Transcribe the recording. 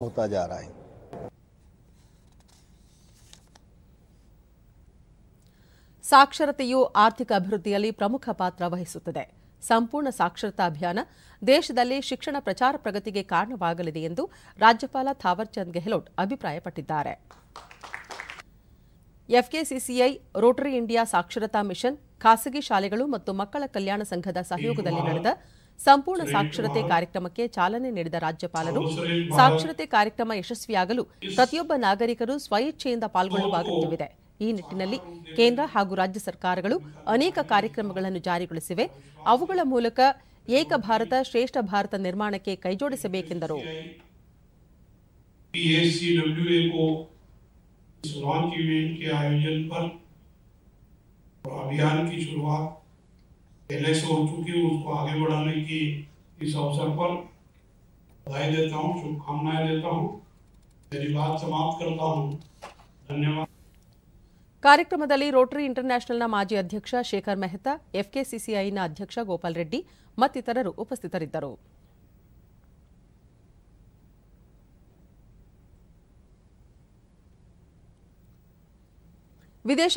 होता जा रहा है ಸಾಕ್ಷರತೆಯು ಆರ್ಥಿಕ ಅಭಿವೃದ್ಧಿಯಲ್ಲಿ ಪ್ರಮುಖ ಪಾತ್ರ ವಹಿಸುತ್ತದೆ ಸಂಪೂರ್ಣ ಸಾಕ್ಷರತಾ ಅಭಿಯಾನ ದೇಶದಲ್ಲಿ ಶಿಕ್ಷಣ ಪ್ರಚಾರ ಪ್ರಗತಿಗೆ ಕಾರಣವಾಗಲಿದೆ ಎಂದು ರಾಜ್ಯಪಾಲ ಥಾವರ್ಚಂದ್ ಗೆಹ್ಲೋಟ್ ಅಭಿಪ್ರಾಯಪಟ್ಟಿದ್ದಾರೆ ಎಫ್ಕೆಸಿಸಿಐ ರೋಟರಿ ಇಂಡಿಯಾ ಸಾಕ್ಷರತಾ ಮಿಷನ್ ಖಾಸಗಿ ಶಾಲೆಗಳು ಮತ್ತು ಮಕ್ಕಳ ಕಲ್ಯಾಣ ಸಂಘದ ಸಹಯೋಗದಲ್ಲಿ ನಡೆದ ಸಂಪೂರ್ಣ ಸಾಕ್ಷರತೆ ಕಾರ್ಯಕ್ರಮಕ್ಕೆ ಚಾಲನೆ ನೀಡಿದ ರಾಜ್ಯಪಾಲರು ಸಾಕ್ಷರತೆ ಕಾರ್ಯಕ್ರಮ ಯಶಸ್ವಿಯಾಗಲು ಪ್ರತಿಯೊಬ್ಬ ನಾಗರಿಕರು ಸ್ವಇಚ್ಛೆಯಿಂದ ಪಾಲ್ಗೊಳ್ಳುವ ಅಗತ್ಯವಿದೆ ಈ ನಿಟ್ಟಿನಲ್ಲಿ ಕೇಂದ್ರ ಹಾಗೂ ರಾಜ್ಯ ಸರ್ಕಾರಗಳು ಅನೇಕ ಕಾರ್ಯಕ್ರಮಗಳನ್ನು ಜಾರಿಗೊಳಿಸಿವೆ ಅವುಗಳ ಮೂಲಕ ಏಕ ಭಾರತ ಶ್ರೇಷ್ಠ ಭಾರತ ನಿರ್ಮಾಣಕ್ಕೆ ಕೈಜೋಡಿಸಬೇಕೆಂದರು पीएससीडब्ल्यूए को इस लॉन्च इवेंट के आयोजन पर और अभियान की शुरुआत पहले से हो चुकी है उसको आगे बढ़ाने की इस अवसर पर बधाई देता हूँ शुभकामनाएं देता हूँ मेरी बात समाप्त करता हूँ धन्यवाद ಕಾರ್ಯಕ್ರಮದಲ್ಲಿ ರೋಟರಿ ಇಂಟರ್ನ್ಯಾಷನಲ್ನ ಮಾಜಿ ಅಧ್ಯಕ್ಷ ಶೇಖರ್ ಮೆಹ್ತಾ ಎಫ್ಕೆಸಿಸಿಐನ ಅಧ್ಯಕ್ಷ ಗೋಪಾಲ್ ರೆಡ್ಡಿ ಮತ್ತಿತರರು ಉಪಸ್ಥಿತರಿದ್ದರು ವಿದೇಶ